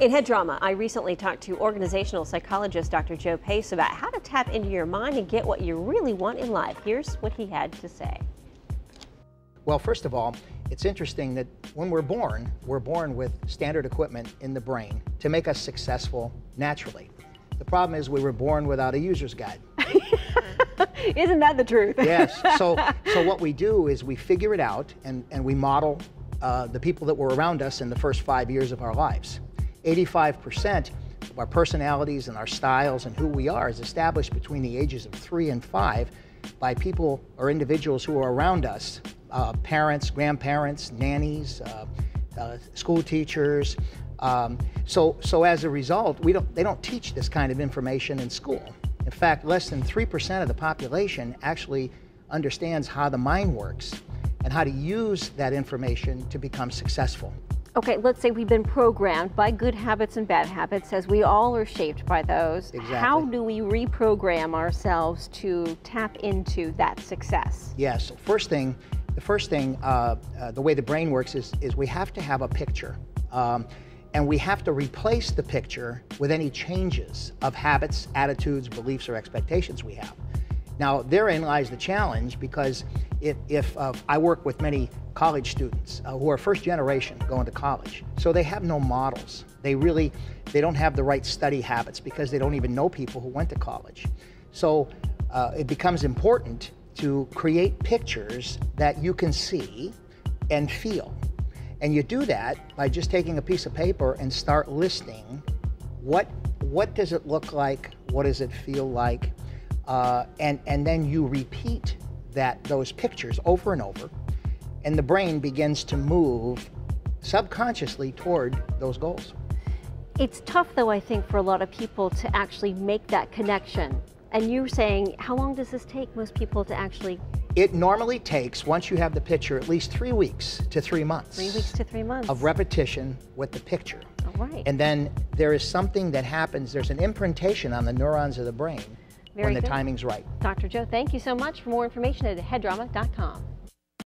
In Head Drama, I recently talked to organizational psychologist Dr. Joe Pace about how to tap into your mind and get what you really want in life. Here's what he had to say. Well, first of all, it's interesting that when we're born, we're born with standard equipment in the brain to make us successful naturally. The problem is we were born without a user's guide. Isn't that the truth? yes. So, so what we do is we figure it out and, and we model uh, the people that were around us in the first five years of our lives. 85% of our personalities and our styles and who we are is established between the ages of three and five by people or individuals who are around us uh, parents, grandparents, nannies, uh, uh, school teachers. Um, so, so as a result, we don't, they don't teach this kind of information in school. In fact, less than 3% of the population actually understands how the mind works and how to use that information to become successful. Okay, let's say we've been programmed by good habits and bad habits, as we all are shaped by those. Exactly. How do we reprogram ourselves to tap into that success? Yes, first thing, the first thing, uh, uh, the way the brain works is, is we have to have a picture. Um, and we have to replace the picture with any changes of habits, attitudes, beliefs, or expectations we have. Now, therein lies the challenge because if, if uh, I work with many college students uh, who are first generation going to college, so they have no models. They really, they don't have the right study habits because they don't even know people who went to college. So uh, it becomes important to create pictures that you can see and feel. And you do that by just taking a piece of paper and start listing what, what does it look like, what does it feel like, uh, and, and then you repeat that those pictures over and over, and the brain begins to move subconsciously toward those goals. It's tough, though, I think, for a lot of people to actually make that connection. And you're saying, how long does this take most people to actually? It normally takes, once you have the picture, at least three weeks to three months. Three weeks to three months. Of repetition with the picture. All right. And then there is something that happens, there's an imprintation on the neurons of the brain Very when the good. timing's right. Dr. Joe, thank you so much. For more information at headdrama.com.